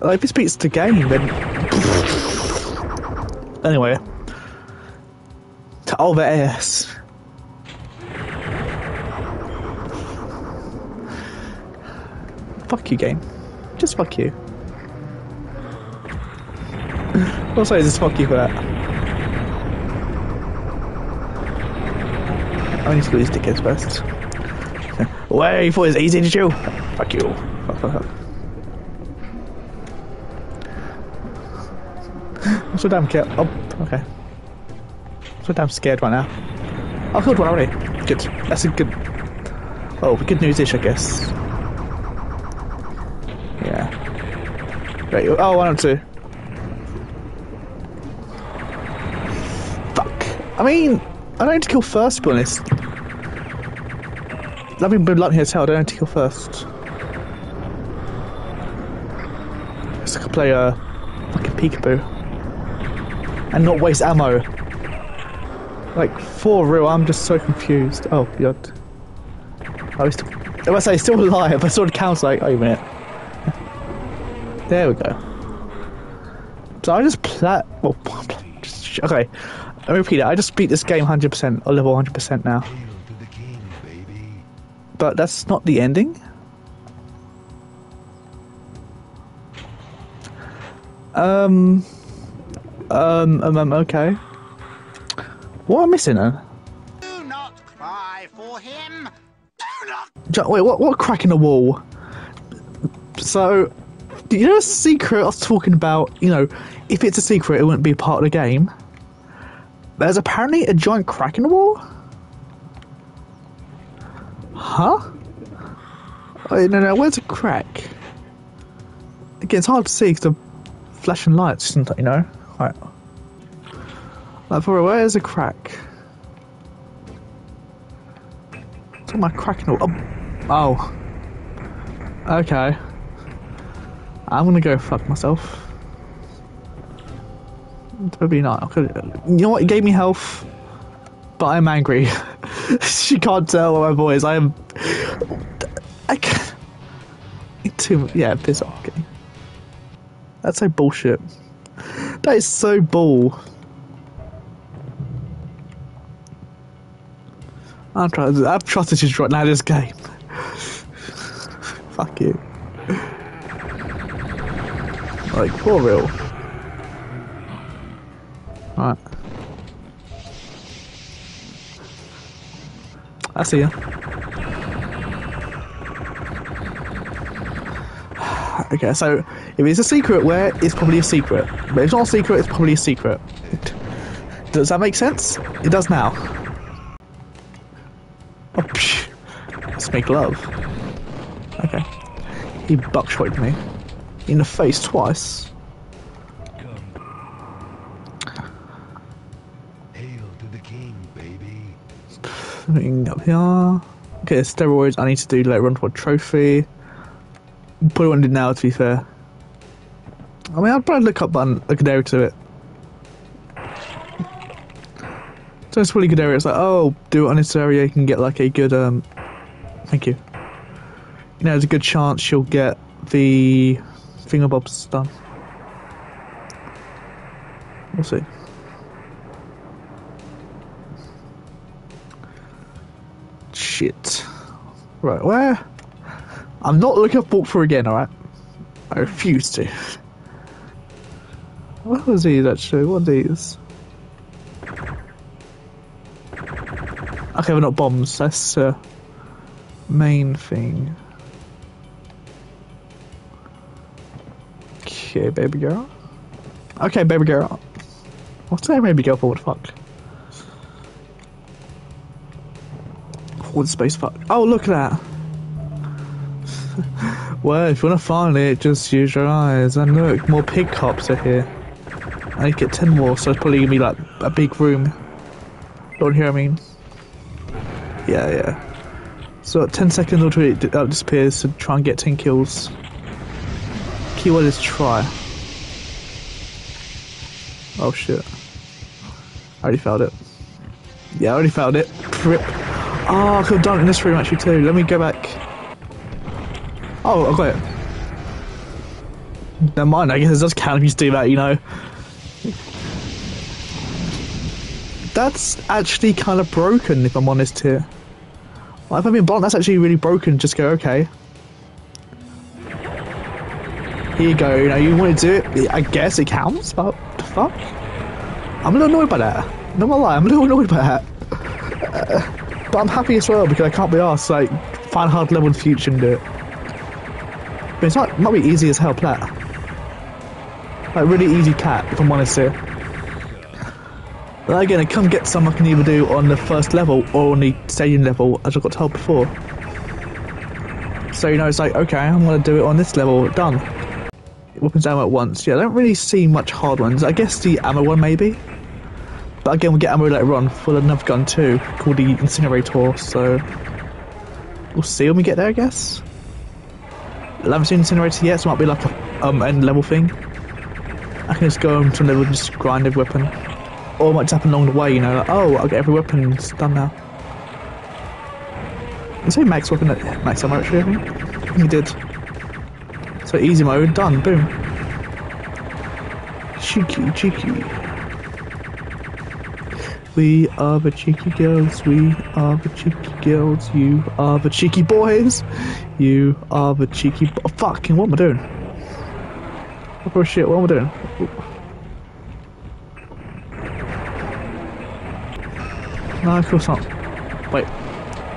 Like, this beats the game, then. anyway. To all the AS. Fuck you, game. Just fuck you. also, just fuck you for that. I need to lose tickets first. Wait for it's easy to do. Fuck you. Fuck, fuck, fuck. I'm so damn scared. Oh, okay. I'm so damn scared right now. I killed one already. Good. That's a good. Oh, good news ish, I guess. Yeah. Right. Oh, one or two. Fuck. I mean, I don't need to kill first, to be honest. Loving been lucky as hell, I don't need to kill first. It's like I play a fucking peekaboo. And not waste ammo. Like, for real, I'm just so confused. Oh, God. I was, I must say, still alive, but sort of counts like, oh, a minute. There we go. So I just plat. Well, okay. Me repeat it. I just beat this game 100% or level 100% now. But that's not the ending. Um. Um. Um. um okay. What am I missing then? Do not cry for him. Do not. Wait, what? What crack in the wall? So, do you know, a secret I was talking about. You know, if it's a secret, it wouldn't be a part of the game. There's apparently a giant crack in the wall. Huh? Wait, no, no. Where's the crack? Again, it's hard to see because the flashing lights? You know. Like, for real, where is the crack? It's my crack. Oh. oh. Okay. I'm gonna go fuck myself. Probably not. You know what? It gave me health, but I'm angry. she can't tell by my voice. I am. I can't. Too. Yeah, piss off. Okay. That's so bullshit. That is so bull. I'm trying. I'm trusting she's right now. This game. Fuck you. Like for real. Right. I see ya. Okay, so if it's a secret, where it's probably a secret. But if it's not a secret, it's probably a secret. Does that make sense? It does now. Oh, psh. Let's make love. Okay. He buckshotted me. In the face twice. Hail to the king, baby. Putting up here. Okay, steroids I need to do later on for a trophy. Probably want to do now to be fair. I mean I'd probably look up button a area to it. So it's really good area. It's like, oh, do it on this area, you can get like a good um thank you. You know, there's a good chance you'll get the fingerbobs done. We'll see. Shit. Right, where? I'm not looking up walkthrough again, alright? I refuse to. What was these actually? What are these? Okay, we're not bombs, that's the main thing. Okay, baby girl. Okay, baby girl. What's that baby girl for? What the fuck? Forward space fuck. Oh, look at that. well, if you want to find it, just use your eyes. And look, more pig cops are here. I need to get 10 more, so it's probably gonna be like a big room. Don't hear I mean? Yeah, yeah. So at 10 seconds until it uh, disappears to try and get 10 kills. Keyword is try. Oh shit. I already found it. Yeah, I already found it. Rip. Oh, I could have done it in this room actually too. Let me go back. Oh, I got it. Never mind, I guess it does count if you do that, you know. That's actually kind of broken, if I'm honest here. Well, if I'm being blunt, that's actually really broken. Just go, okay. Here you go, you know, you want to do it, I guess it counts, but the fuck? I'm a little annoyed by that. Not gonna lie, I'm a little annoyed by that. Uh, but I'm happy as well because I can't be asked, like, find a hard level in the future and do it. But it's not, might be easy as hell, plat. Like, really easy cat, if I'm honest here. But again, I come get some I can either do on the first level or on the stadium level, as I got told before. So, you know, it's like, okay, I'm gonna do it on this level, done. Weapons ammo at once. Yeah, I don't really see much hard ones. I guess the ammo one, maybe. But again, we'll get ammo later on for another gun too, called the Incinerator, so... We'll see when we get there, I guess. I haven't seen Incinerator yet, so it might be like a um, end level thing. I can just go on to level and just grind every weapon. Or it might just happen along the way, you know, like, oh, I'll get every weapon, it's done now. I say max weapon, max ammo actually, I think? He did. So easy mode, done, boom. Cheeky, cheeky. We are the cheeky girls, we are the cheeky girls, you are the cheeky boys, you are the cheeky bo- Fucking, what am I doing? Oh shit, what am I doing? No, of course not. Wait.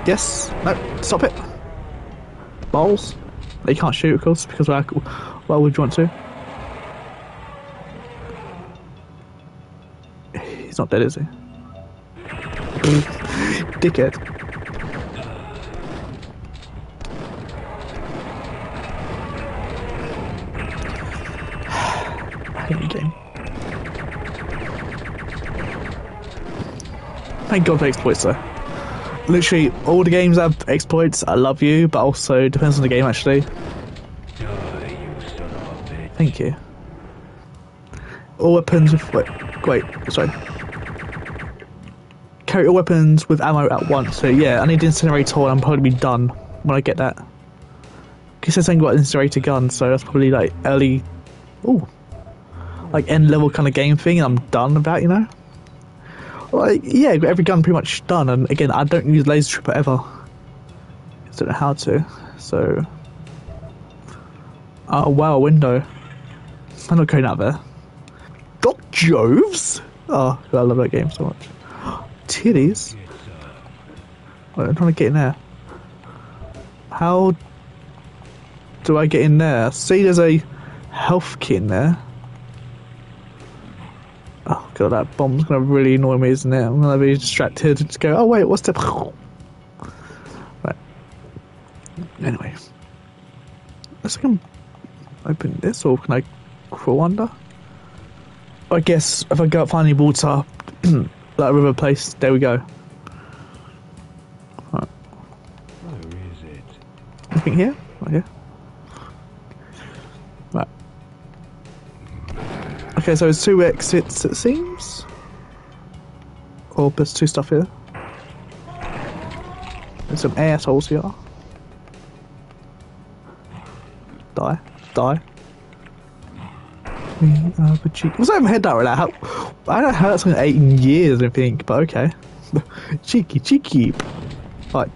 Yes? No, stop it. Balls? They can't shoot, of course, because why, why would you want to? He's not dead, is he? Dickhead. Thank God for exploits though. Literally, all the games have exploits. I love you, but also depends on the game actually. Thank you. All weapons with wait, wait, sorry. Carry all weapons with ammo at once. So yeah, I need the incinerator, and I'm probably done when I get that. I ain't got an incinerator gun, so that's probably like early, oh, like end level kind of game thing. And I'm done with that, you know. Like yeah, every gun pretty much done, and again, I don't use laser tripper ever. I don't know how to, so. Oh wow, window. I'm not going out there. Doc Joves? Oh, I love that game so much. Titties? I'm trying to get in there. How do I get in there? See, there's a health kit in there. Oh god, that bomb's gonna really annoy me, isn't it? I'm gonna be distracted and just go, oh wait, what's the... Right. Anyway. Let's can open this, or can I crawl under? I guess if I go up find any water, that river place, there we go. Right. Where is it? Anything here? Right here. Okay, so it's two exits, it seems. Or there's two stuff here. There's some assholes here. Die. Die. Was I even head that right now? I don't know how that's been eight years, I think, but okay. cheeky, cheeky. Right.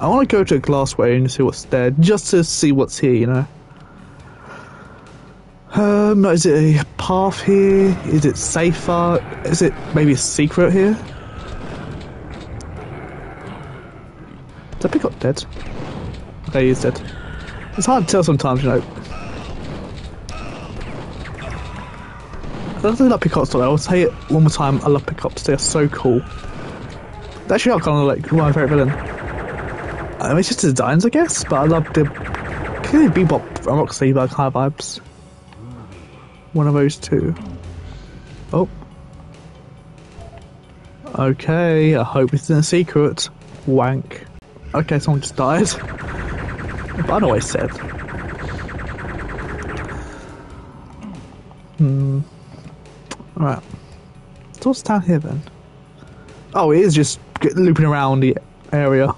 I want to go to a glassway and see what's there, just to see what's here, you know. Um, is it a path here? Is it safer? Is it maybe a secret here? Is that up dead? Okay, he's dead. It's hard to tell sometimes, you know. I don't really like pig cops though. I'll say it one more time. I love pig cops. They are so cool. They actually are kind of like my favourite villain. I mean, it's just the designs, I guess, but I love the clearly Bebop and like high vibes. One of those two. Oh. Okay, I hope it's in a secret. Wank. Okay, someone just died. But I always said. Hmm. Right. So what's down here then? Oh, it is just looping around the area.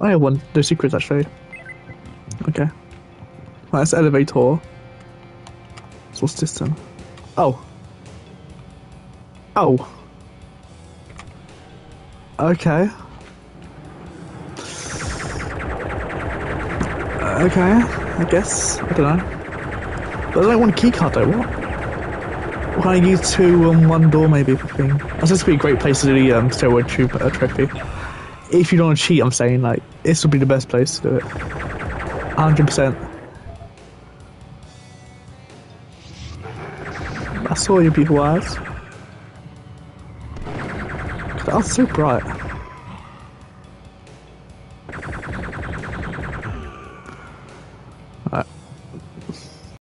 I have one. No secrets actually. Okay. Right, that's elevator. So what's this then? Oh. Oh. Okay. Okay, I guess. I don't know. But I don't want a keycard though, what? Why I use two on one door maybe for thing? That's to be a great place to do the um, steroid troop uh, trophy. If you don't want to cheat, I'm saying, like, this would be the best place to do it. 100%. Saw beautiful eyes. That was so bright.